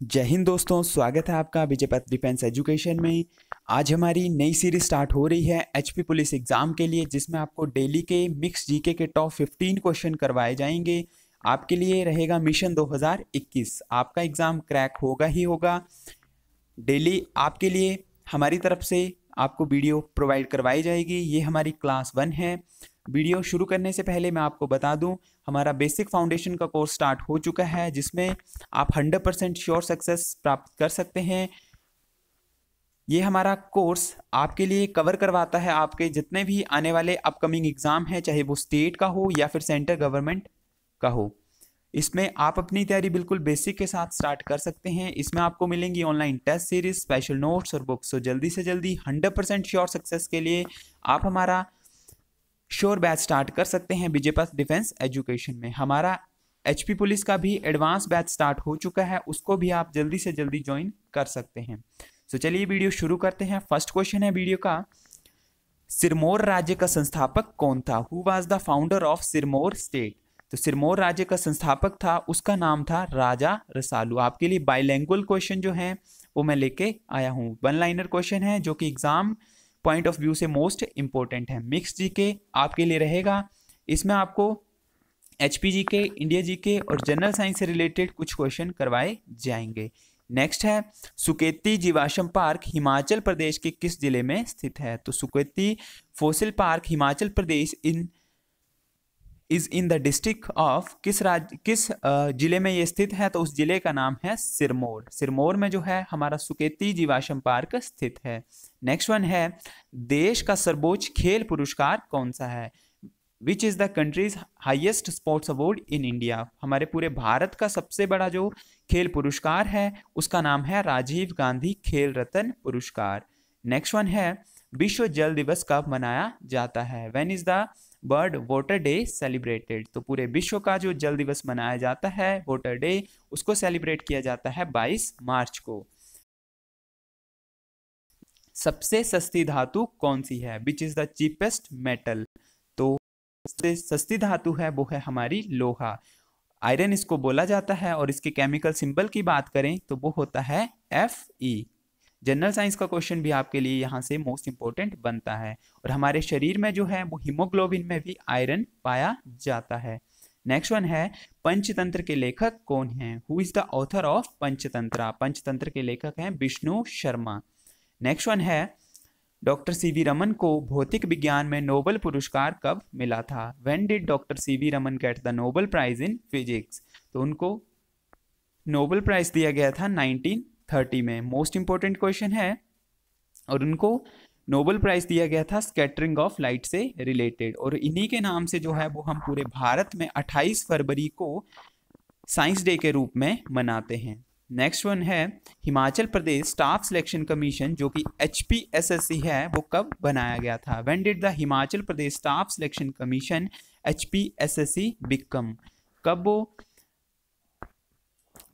जय हिंद दोस्तों, स्वागत है आपका विजय पथ डिफेंस एजुकेशन में। आज हमारी नई सीरीज़ स्टार्ट हो रही है एचपी पुलिस एग्ज़ाम के लिए, जिसमें आपको डेली के मिक्स जीके के टॉप 15 क्वेश्चन करवाए जाएँगे। आपके लिए रहेगा मिशन 2021 आपका एग्ज़ाम क्रैक होगा ही होगा। डेली आपके लिए, हमारी तरफ़ से आपको वीडियो प्रोवाइड करवाई जाएगी। ये हमारी क्लास वन है। वीडियो शुरू करने से पहले मैं आपको बता दूँ, हमारा बेसिक फाउंडेशन का कोर्स स्टार्ट हो चुका है, जिसमें आप 100 परसेंट श्योर सक्सेस प्राप्त कर सकते हैं। ये हमारा कोर्स आपके लिए कवर करवाता है आपके जितने भी आने वाले अपकमिंग एग्ज़ाम हैं, चाहे वो स्टेट का हो या फिर सेंटर गवर्नमेंट का हो। इसमें आप अपनी तैयारी बिल्कुल बेसिक के साथ स्टार्ट कर सकते हैं। इसमें आपको मिलेंगी online test series, special notes और बुक्स। तो जल्दी से जल्दी 100 परसेंट श्योर सक्सेस के लिए आप हमारा श्योर बैच स्टार्ट कर सकते हैं बीजेपस डिफेंस एजुकेशन में। हमारा एचपी पुलिस का भी एडवांस बैच स्टार्ट हो चुका है, उसको भी आप जल्दी से जल्दी ज्वाइन कर सकते हैं। तो चलिए वीडियो शुरू करते हैं। फ़र्स्ट क्वेश्चन है वीडियो का, सिरमौर राज्य का संस्थापक कौन था? Who was the founder of Sirmaur state तो सिरमौर राज्य का संस्थापक था, उसका नाम था राजा रसालू। आपके लिए बाइलैंग्वेज क्वेश्चन जो है, वो मैं लेके आया हूँ। वन लाइनर क्वेश्चन है, जो कि एग्ज़ाम पॉइंट ऑफ़ व्यू से मोस्ट इम्पोर्टेंट है। मिक्स जी के आपके लिए रहेगा। इसमें आपको एच पी जी के, इंडिया जी के और जनरल साइंस से रिलेटेड कुछ क्वेश्चन करवाए जाएँगे। नेक्स्ट है, सुकेती जीवाश्म पार्क हिमाचल प्रदेश के किस ज़िले में स्थित है? तो Suketi fossil park Himachal Pradesh in is in the district of किस राज्य किस ज़िले में ये स्थित है? तो उस ज़िले का नाम है सिरमौर। सिरमौर में जो है, हमारा सुकेती जीवाश्म पार्क स्थित है। नेक्स्ट वन है, देश का सर्वोच्च खेल पुरस्कार कौन सा है? Which is the country's highest sports award in India हमारे पूरे भारत का सबसे बड़ा जो खेल पुरस्कार है, उसका नाम है राजीव गांधी खेल रत्न पुरस्कार। नेक्स्ट वन है, विश्व जल दिवस कब मनाया जाता है? When is the world voter day celebrated. तो पूरे विश्व का जो जल दिवस मनाया जाता है, वोटर डे, उसको सेलिब्रेट किया जाता है 22 मार्च को। सबसे सस्ती धातु कौन सी है? Which is the cheapest metal तो सबसे सस्ती धातु है, वो है हमारी लोहा। आयरन इसको बोला जाता है और इसके केमिकल सिंबल की बात करें तो वो होता है एफ़ ई जनरल साइंस का क्वेश्चन भी आपके लिए यहाँ से मोस्ट इंपॉर्टेंट बनता है। और हमारे शरीर में जो है, वो हीमोग्लोबिन में भी आयरन पाया जाता है। नेक्स्ट वन है, पंचतंत्र के लेखक कौन है? Who is the author of Panchatantra? Panchatantra के लेखक हैं विष्णु शर्मा। नेक्स्ट वन है डॉक्टर सी वी रमन को भौतिक विज्ञान में नोबल पुरस्कार कब मिला था? When did doctor C V Raman get the Nobel prize in physics तो उनको नोबल प्राइज दिया गया था थर्टी में। मोस्ट इंपॉर्टेंट क्वेश्चन है, और उनको नोबल प्राइज दिया गया था स्कैटरिंग ऑफ़ लाइट से रिलेटेड और इन्हीं के नाम से जो है, वो हम पूरे भारत में 28 फरवरी को साइंस डे के रूप में मनाते हैं। नेक्स्ट वन है Himachal Pradesh staff selection commission जो कि एच है, वो कब बनाया गया था? When did the Himachal Pradesh staff selection commission H P कब वो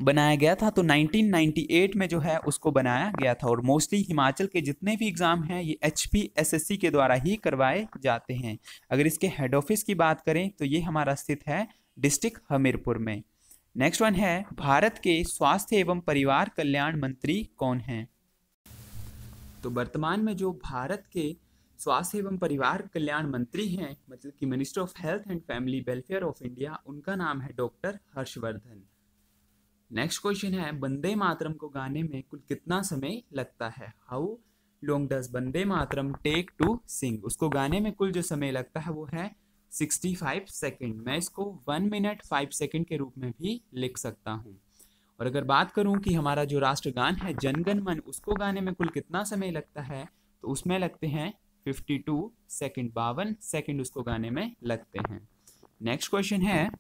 बनाया गया था तो 1998 में जो है उसको बनाया गया था। और मोस्टली हिमाचल के जितने भी एग्ज़ाम हैं, ये एच पी के द्वारा ही करवाए जाते हैं। अगर इसके हेड ऑफ़िस की बात करें तो ये हमारा स्थित है डिस्ट्रिक्ट हमीरपुर में। नेक्स्ट वन है, भारत के स्वास्थ्य एवं परिवार कल्याण मंत्री कौन हैं? तो वर्तमान में जो भारत के स्वास्थ्य एवं परिवार कल्याण मंत्री हैं मतलब कि minister of health and family welfare of India उनका नाम है डॉक्टर हर्षवर्धन। नेक्स्ट क्वेश्चन है वंदे मातरम को गाने में कुल कितना समय लगता है? How long does Vande Mataram take to sing उसको गाने में कुल जो समय लगता है वो है 65 सेकंड मैं इसको वन मिनट फाइव सेकंड के रूप में भी लिख सकता हूँ। और अगर बात करूँ कि हमारा जो राष्ट्रगान है, जनगण मन, उसको गाने में कुल कितना समय लगता है? तो उसमें लगते हैं 52 सेकेंड बावन सेकेंड उसको गाने में लगते हैं। नेक्स्ट क्वेश्चन है,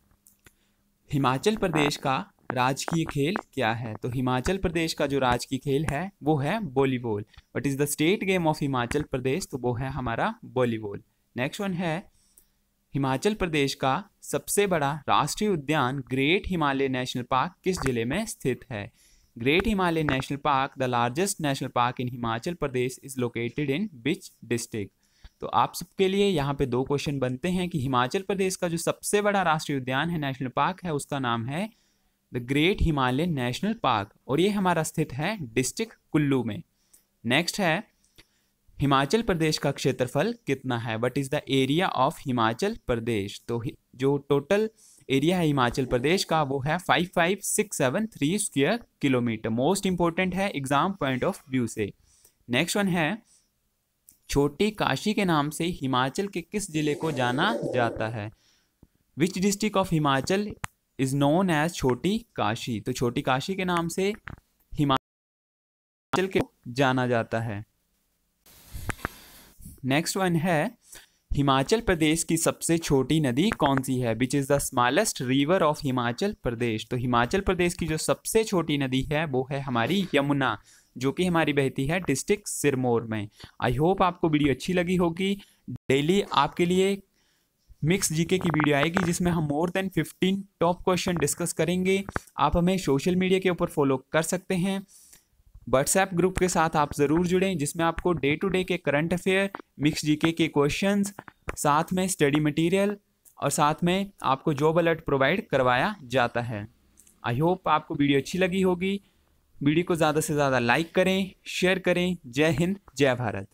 हिमाचल प्रदेश का राजकीय खेल क्या है? तो हिमाचल प्रदेश का जो राजकीय खेल है, वो है volleyball. What is the state game of Himachal Pradesh? तो वो है हमारा वॉलीबॉल। नेक्स्ट वन है, हिमाचल प्रदेश का सबसे बड़ा राष्ट्रीय उद्यान ग्रेट हिमालय नेशनल पार्क किस ज़िले में स्थित है? Great Himalaya national park the largest national park in Himachal Pradesh is located in which district तो आप सबके लिए यहाँ पे दो क्वेश्चन बनते हैं कि हिमाचल प्रदेश का जो सबसे बड़ा राष्ट्रीय उद्यान है नेशनल पार्क है, उसका नाम है the great Himalayan national park और ये हमारा स्थित है डिस्ट्रिक्ट कुल्लू में। नेक्स्ट है, हिमाचल प्रदेश का क्षेत्रफल कितना है? What is the area of Himachal Pradesh तो जो टोटल एरिया है हिमाचल प्रदेश का, वो है five five six seven three square kilometre most important है एग्ज़ाम पॉइंट ऑफ़ व्यू से। नेक्स्ट वन है, छोटी काशी के नाम से हिमाचल के किस ज़िले को जाना जाता है? Which district of Himachal is known as Chhoti Kashi तो छोटी काशी के नाम से हिमाचल के जाना जाता है। नेक्स्ट वन है, हिमाचल प्रदेश की सबसे छोटी नदी कौन सी है? Which is the smallest river of Himachal Pradesh. तो हिमाचल प्रदेश की जो सबसे छोटी नदी है, वो है हमारी यमुना, जो कि हमारी बहती है डिस्ट्रिक्ट सिरमौर में। आई होप आपको वीडियो अच्छी लगी होगी। डेली आपके लिए मिक्स जीके की वीडियो आएगी, जिसमें हम more than 15 top question discuss करेंगे। आप हमें सोशल मीडिया के ऊपर फॉलो कर सकते हैं। व्हाट्सएप ग्रुप के साथ आप ज़रूर जुड़ें, जिसमें आपको डे टू डे के करंट अफेयर मिक्स जीके के क्वेश्चंस साथ में स्टडी मटेरियल और साथ में आपको जॉब अलर्ट प्रोवाइड करवाया जाता है। आई होप आपको वीडियो अच्छी लगी होगी। वीडियो को ज़्यादा से ज़्यादा लाइक करें शेयर करें। जय हिंद, जय भारत।